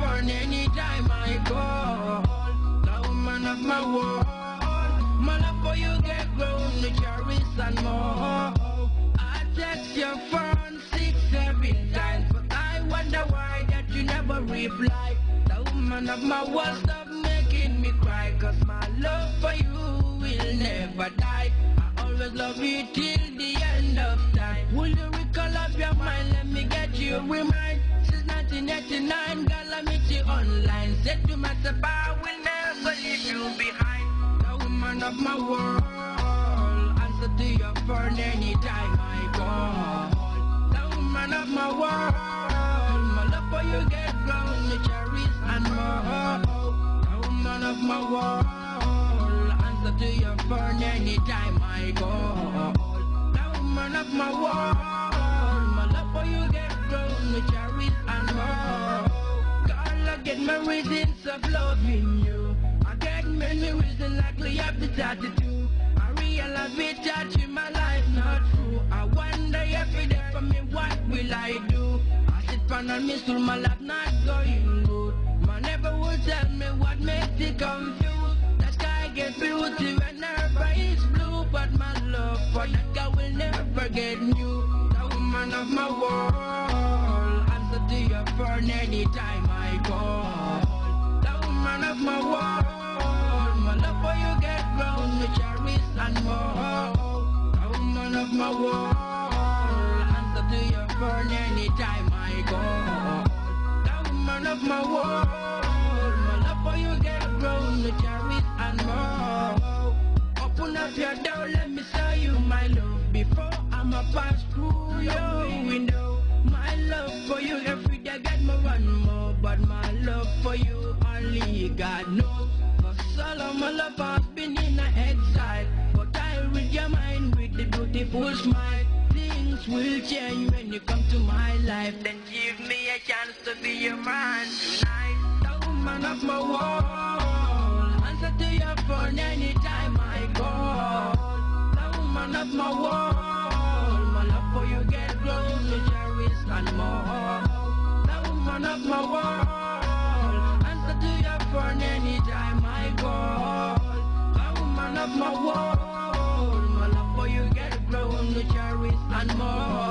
phone anytime I call. The woman of my world. My love for you get grown, the cherries and more. I text your phone six, seven times, but I wonder why that you never reply. The woman of my world stop making me cry, cause my love for you will never die. I always love you till the end of time. Will you recall of your mind? Let me get you remind. 1989, girl, I meet online. Said to myself, I will never leave you behind. The woman of my world. Answer to your phone anytime I call. The woman of my world. My love for you get grown, the cherries and more. The woman of my world. Answer to your phone anytime I call. The woman of my world. My love for you grown, the cherries and more. Girl, I get my reasons of loving you. I get many reasons likely have the 32. I realize we touch in my life not true. I wonder every day for me what will I do? I sit on and miss my life not going good. My neighbor will tell me what makes it confused. The sky gets beauty when her is blue, but my love for that girl will never get new. The woman of my world, woman of my world, my love for you get grown, the cherries and more. The woman of my world, answer to your phone anytime I call. The woman of my world, my love for you get grown, the cherries and more. Open up your door, let me show you my love before I'm a pass through your window. My love for you day get more and more, but my love for you only God knows. All of my love has been in exile, but I read your mind with the beautiful smile. Things will change when you come to my life. Then give me a chance to be your man tonight. The woman of my world. Answer to your phone anytime I call. The woman of my world. My love for you get grown, the cherries and more. Woman of my world. Answer to your phone anytime I call. The woman of my world. My love for you get grown, the cherries and more.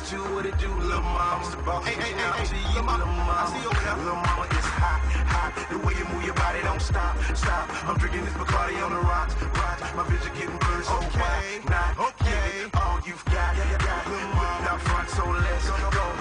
asked you what it do, little mama. About hey, hey, hey, hey, you, little mama. I see your okay. Little mama, it's hot, hot. The way you move your body don't stop, stop. I'm drinking this Bacardi on the rocks, rocks. My vision getting blurred, so okay. why not okay. give it all you've got? Yeah, yeah, got, Little mama. Not front, so let's go.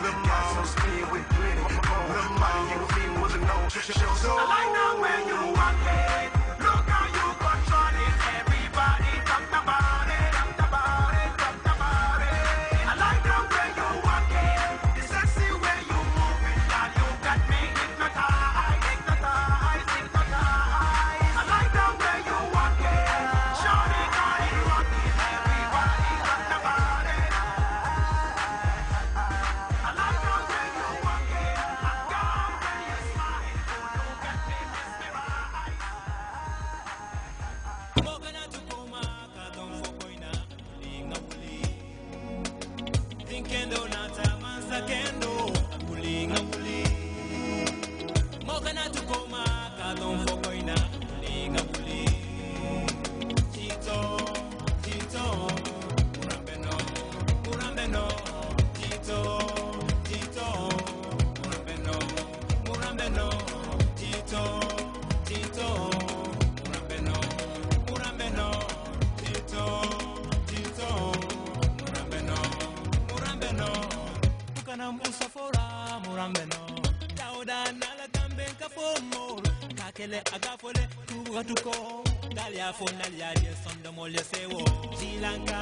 akele agafole tubura tuko ndaliafo ndalialie sondomole sewo silanga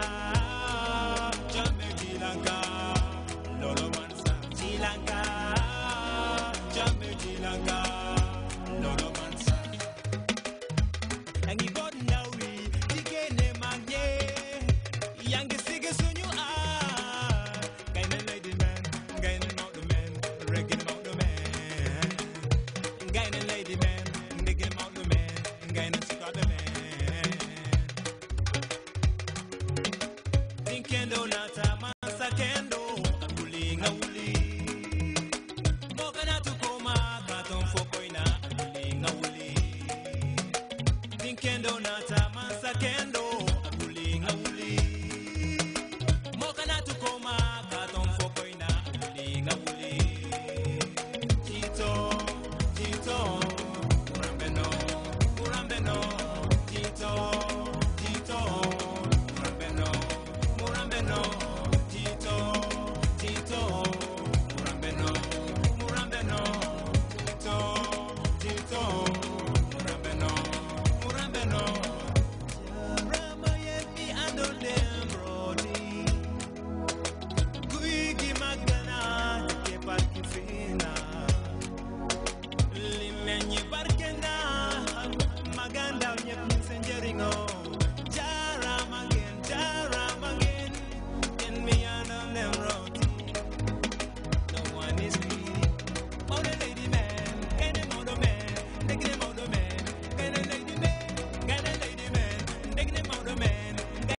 jambe silanga lolo mansa silanga jambe silanga lolo mansa siendo una.